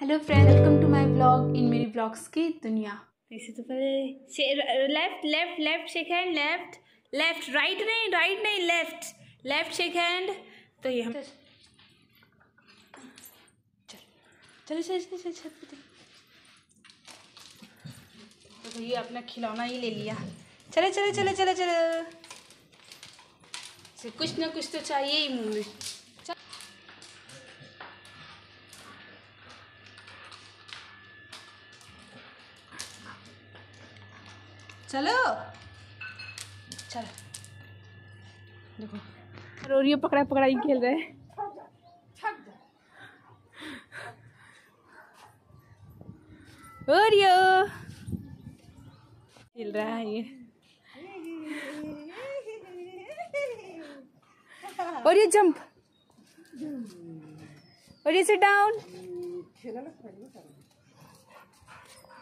Hello friend welcome to my blog in मेरी blogs की दुनिया वैसे तो पहले left left left shake hand left left right नहीं राइट नहीं लेफ़्ट लेफ़्ट शेक हैंड तो ये हम चल। चलो। चल चल चल छत पे तो भैया अपना खिलौना ही ले लिया। चले चले चले चले चले। से कुछ ना कुछ तो चाहिए ही मुँह में चल। चलो। देखो, रोरियो पकड़ा पकड़ाई खेल रहे हैं। ओरियो रहा है ये। Oreo jump. Oreo sit down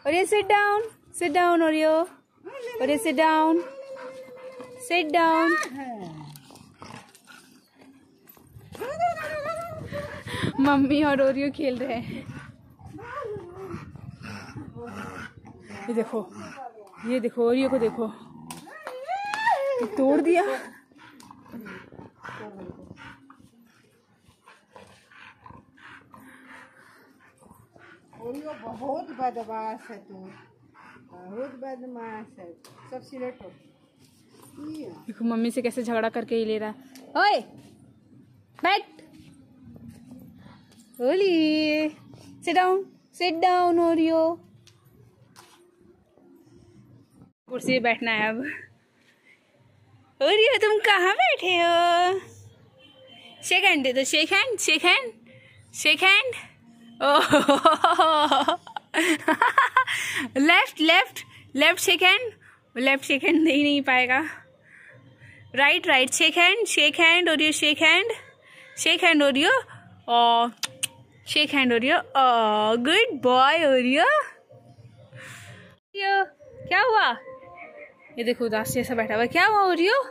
Oreo sit down sit down Oreo Oreo sit down sit down mummy और ओरियो खेल रहे हैं। ये देखो ये देखो, ओरियो को देखो। तोड़ दिया। ओरियो बहुत बदमाश है तू। है। सब देखो, मम्मी से कैसे झगड़ा करके ही ले रहा है। ओए, बैठ। Sit down sit down Oreo कुर्सी बैठना है अब। ओरियो तुम कहाँ बैठे हो? शेक हैंड दे दो shake hand shake hand shake hand left left left shake hand left shake hand दे ही नहीं पाएगा। Right right shake hand shake hand Oreo shake hand shake hand Oreo और shake hand Oreo good boy Oreo Oreo क्या हुआ? ये देखो, उदास जैसा बैठा हुआ क्या हुआ ओरियो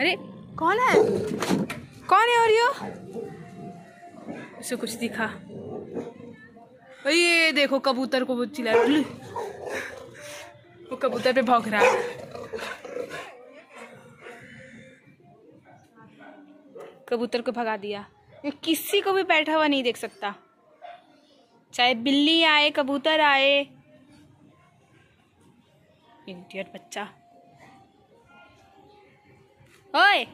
अरे, कौन है? कौन है ओरियो उसे कुछ दिखा। ये देखो कबूतर को वो चिल्ला वो कबूतर पे भौंक रहा कबूतर को भगा दिया। ये किसी को भी बैठा हुआ नहीं देख सकता। चाहे बिल्ली आए, कबूतर आए। इडियट बच्चा। ओए।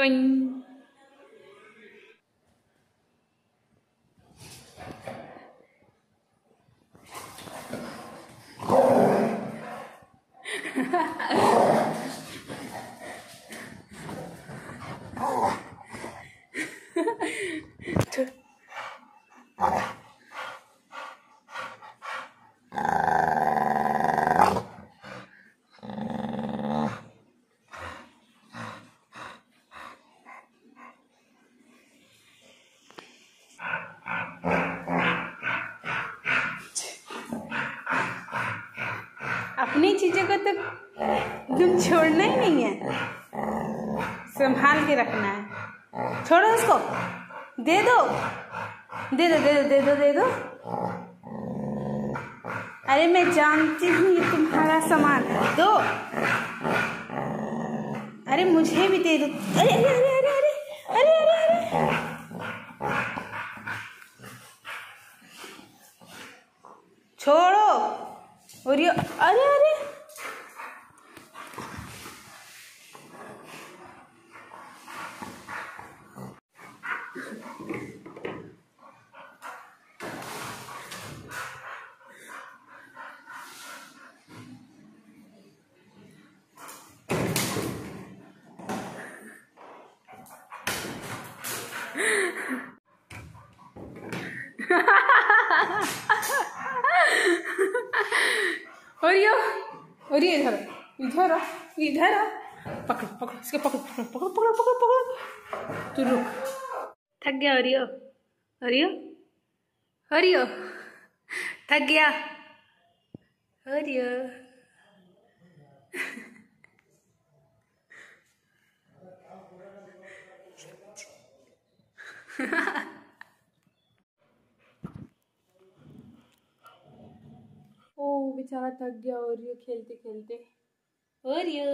Doing. अपनी चीज़ों को तो तुम छोड़ना ही नहीं है। संभाल के रखना है। छोड़ो उसको। दे दो। दे दो दे दो दे दो दे दो। अरे मैं जानती हूँ ये तुम्हारा सामान। दो। अरे मुझे भी दे दो। अरे अरे अरे इधर आ। पकड़ पकड़, इसको पकड़ पकड़ पकड़ पकड़ पकड़ पकड़। तू रुक। थक गया, हरियो। हरियो? हरियो। थक गया। हरियो। ओ, बेचारा थक गया और ये खेलते खेलते। और ये।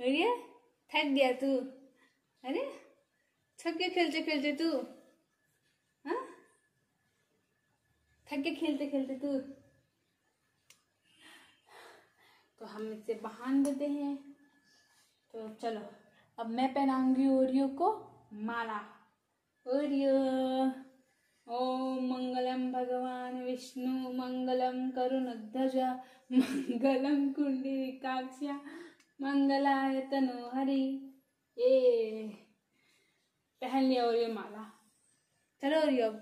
और थक गया तू। अरे थक गया खेलते खेलते तू। हाँ? थक गया खेलते खेलते तू। तो हम इसे बहान देते हैं। तो चलो अब मैं पहनाऊँगी ओरियो को माला। ओरियो। ओम मंगलम भगवान विष्णु मंगलम करुणध्वज। मंगलम कुंडलिकाक्ष्या मंगलाय तनो हरि ये पहन लिया और ये माला चलो और ये अब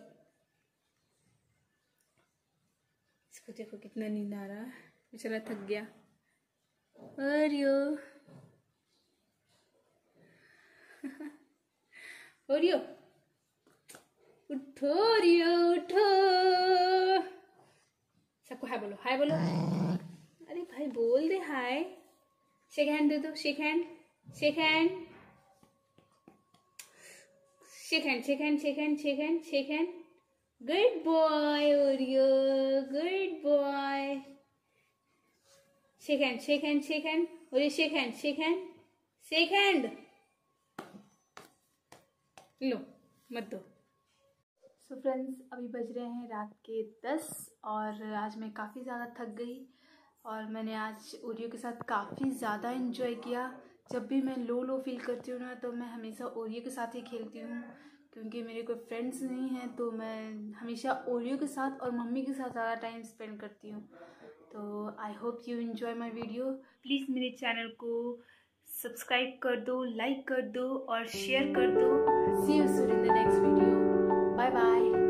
इसको देखो कितना नींद आ रहा है बेचारा थक गया और यो और यो उठो रियो उठो सबको हाय बोलो हाय बोलो। अरे भाई, बोल दे, हाय। शेक हैंड दे दो shake hand shake hand shake hand shake hand shake hand shake hand shake hand good boy Oreo good boy shake hand shake hand shake hand Oreo shake hand shake hand shake hand लो, मत दो। सो so friends अभी बज रहे हैं रात के दस और आज मैं काफ़ी ज़्यादा थक गई और मैंने आज ओरियो के साथ काफ़ी ज़्यादा इन्जॉय किया। जब भी मैं लो लो फील करती हूँ ना तो मैं हमेशा ओरियो के साथ ही खेलती हूँ। क्योंकि मेरे कोई फ्रेंड्स नहीं हैं तो मैं हमेशा ओरियो के साथ और मम्मी के साथ ज़्यादा टाइम स्पेंड करती हूँ। तो I hope you enjoy my video please मेरे चैनल को सब्सक्राइब कर दो लाइक कर दो और शेयर कर दो। सी यू सूर्य 拜拜。